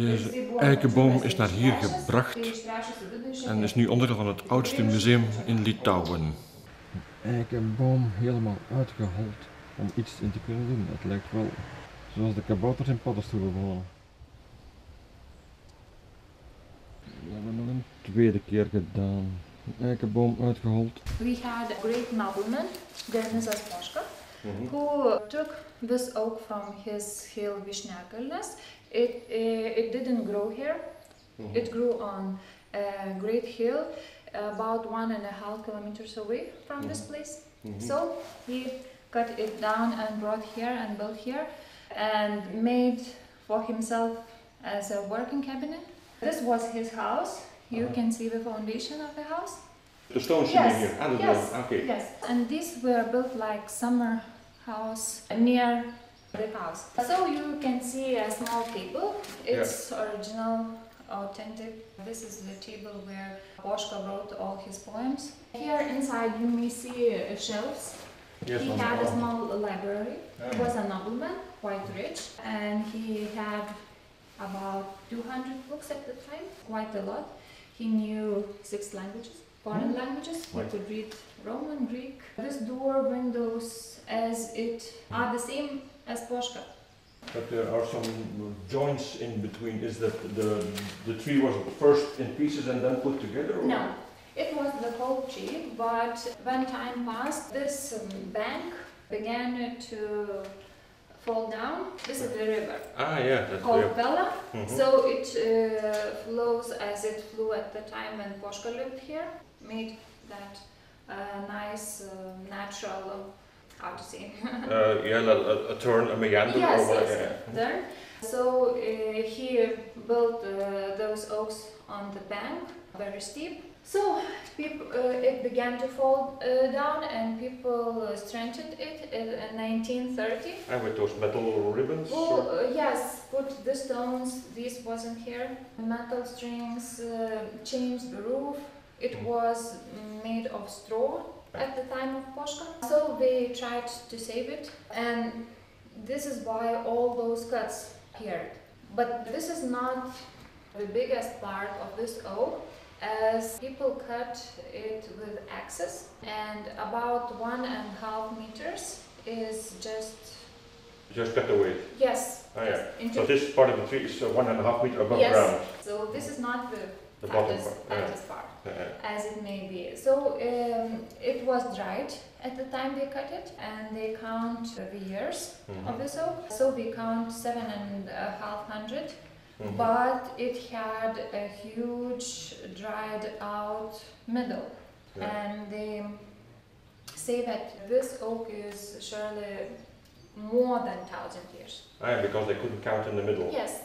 Deze eikenboom is naar hier gebracht en is nu onderdeel van het oudste museum in Litouwen. Eikenboom helemaal uitgehold om iets in te kunnen doen. Het lijkt wel zoals de kabouters in paddenstoelen begonnen. Dat hebben we nog een tweede keer gedaan. Een eikenboom uitgehold. We had a great nobleman, Denisas Poška, who took this oak from his hill Vishnakalnas. It, uh, it didn't grow here, mhm. it grew on a great hill about one and a half kilometers away from this mhm. place. So he cut it down and brought here and built here and made for himself as a working cabinet. This was his house. You uh-huh. can see the foundation of the house. De stones Yes, hier. Ah, yes, Oké. yes. And these were built like summer house near the house. So you can see a small table. It's original, authentic. This is the table where Poška wrote all his poems. Here inside you may see uh, shelves. Yes, he had a small library. Ah, He was a nobleman, quite rich, and he had about 200 books at the time, quite a lot. He knew six languages, foreign languages. He Right. could read Roman, Greek. This door windows, as it are the same as Poška. But there are some joints in between. Is that the the tree was first in pieces and then put together? or- No, it was the whole tree, but when time passed, this um, bank began to fall down. This is the river. Ah, yeah. That's called Bella. Mhm. So it uh, flows as it flew at the time when Poška lived here, made that uh, nice, uh, natural, uh, how to say, Uh, yeah, a, a, turn, a meander. Yes, or what- yes. yeah. there. So uh, he built uh, those oaks on the bank, very steep. So people, uh, it began to fall uh, down, and people uh, strengthened it in 1930. And with those metal ribbons. Well, uh, yes, put the stones, this wasn't here. Metal strings, uh, changed the roof. It was made of straw at the time of Poška. So they tried to save it, and this is why all those cuts appeared. But this is not the biggest part of this oak, as people cut it with axes, and about one and a half meters is just Just cut away. Yes. Ah, yeah. So this part of the tree is uh, one and a half meter above Yes. ground. So this is not the, The bottom fattest, part. Yeah. fattest part, Yeah. as it may be. So um, it was dried at the time they cut it, and they count the years Mhm. of this oak. So we count seven and a half hundred, Mhm. but it had a huge dried out middle, Yeah. and they say that this oak is surely more than thousand years. Ah, because they couldn't count in the middle. Yes.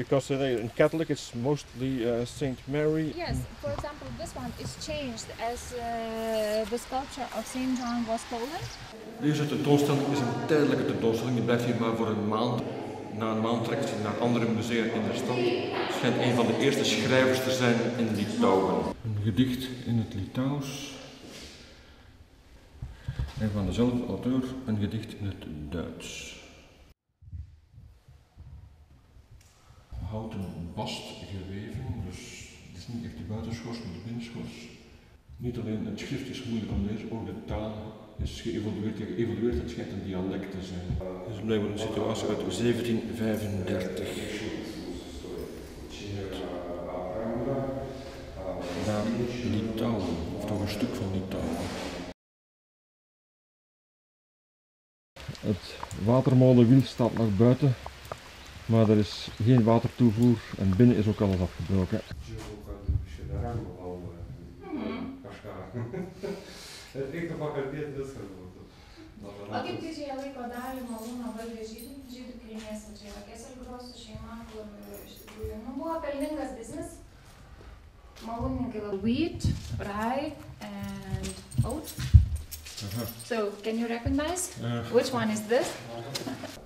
Because uh, in Catholic it's mostly uh, Saint Mary. Yes, for example, this one is changed as uh, the sculpture of Saint John was stolen. Deze tentoonstelling is een tijdelijke tentoonstelling. Die blijft hier maar voor een maand. Na een maand trekt hij naar andere musea in de stad. Schijnt een van de eerste schrijvers te zijn in Litouwen. Een gedicht in het Litouws. En van dezelfde auteur een gedicht in het Duits. Houten bast geweven, dus het is niet echt de buitenschors, maar de binnenschors. Niet alleen het schrift is moeilijk om te lezen, ook de taal is geëvolueerd. Geëvolueerd, het schijnt een dialect te zijn. Het is blijkbaar een situatie uit 1735. Naar Litouwen, of toch een stuk van Litouwen. Het watermolenwiel staat nog buiten, maar er is geen watertoevoer en binnen is ook alles afgebroken. Tokį didžiąją laiko dalį malūno valdė žydų, kilmės čia yra Keselgrosų šeima, kur iš tikrųjų nu, buvo pelningas biznis. Malūnininkai labai wheat, rye and oat. So, can you recognize? Uh, Which one is this?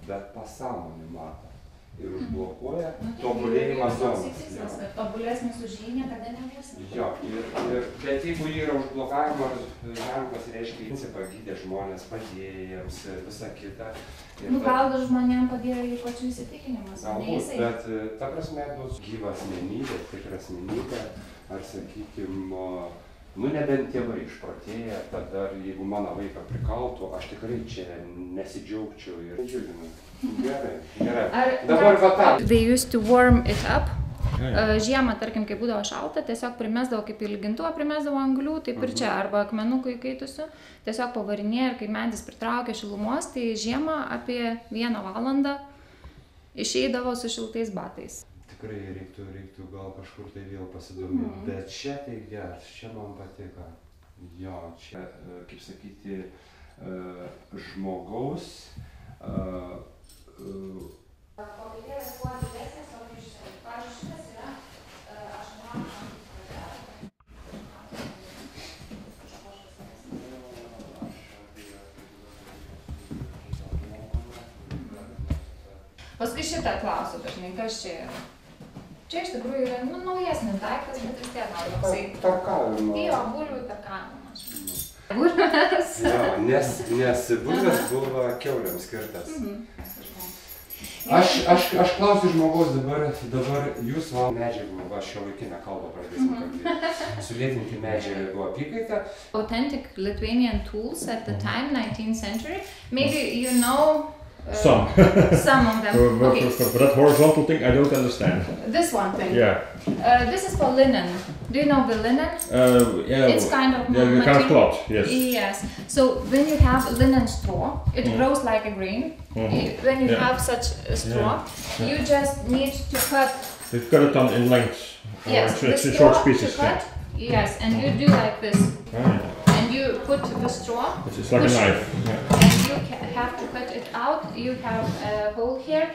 Bet pasąmonė mato. Ir užblokuoja tobulėjimą zonos. Jo. kad tobulesnis už jį niekada nebus. Jo, ir, ir, bet jeigu yra užblokavimo ženklas, reiškia principą gydė žmonės, padėjo jiems ir visa kita. Ir Nu, ta- gal žmonėm padėjo jų pačių įsitikinimas, o ne Galbūt, jisai. bet e, ta prasme bus gyva asmenybė, tikra asmenybė, ar sakykime, nu nebent tėvai išprotėję, tada jeigu mano vaiką prikaltų, aš tikrai čia nesidžiaugčiau ir džiuginu. Gerai, gerai. Ar Dabar va tą. They used to warm it up. Žiemą, tarkim, kai būdavo šalta, tiesiog primesdavo kaip į lygintuvą, primesdavo anglių, taip ir čia, arba akmenukų įkaitusių, tiesiog pavarinė ir kai medis pritraukia šilumos, tai žiemą apie vieną valandą išeidavo su šiltais batais. Tikrai reiktų, reiktų gal kažkur tai vėl pasidomėti. Mhm. Bet čia tai geras, čia man patiko. Jo, čia, e, kaip sakyti, e, žmogaus. e, Kopėtėlės kuo didesnės, o iš pavyzdžiui, šitas yra 18 Paskui šitą klausiu dažnai, kas čia yra. Čia iš tikrųjų yra nu, naujesnis daiktas, bet vis tiek gal toksai. Tarkavimo. Jo, bulvių takavimo mašina. Bulvės. Jo, nes, nes bulvės buvo keuliams skirtas. Mhm. Aš, aš, aš klausiu žmogaus dabar, dabar jūs man medžiagų, va šio laikinę kalbą pradėsim kalbėti. Sulėtinti medžiagų apykaitą. Authentic Lithuanian tools at the time, 19th century. Maybe you know Some. some of them. For, for, Okay, for that horizontal thing, I don't understand. this one thing. Yeah. Uh, this is for linen. Do you know the linen? Uh, yeah. It's kind of yeah, kind of cloth. Yes. Yes. So when you have a linen straw, it Mhm. grows like a grain. Mhm. When you Yeah. have such a straw, Yeah. you just need to cut. They've cut it down in lengths. Or Yes, it's, the it's straw short pieces. to cut. Yes, and you do like this, Yeah. You put the straw, It's, like a knife. Yeah. and you have to cut it out. You have a hole here.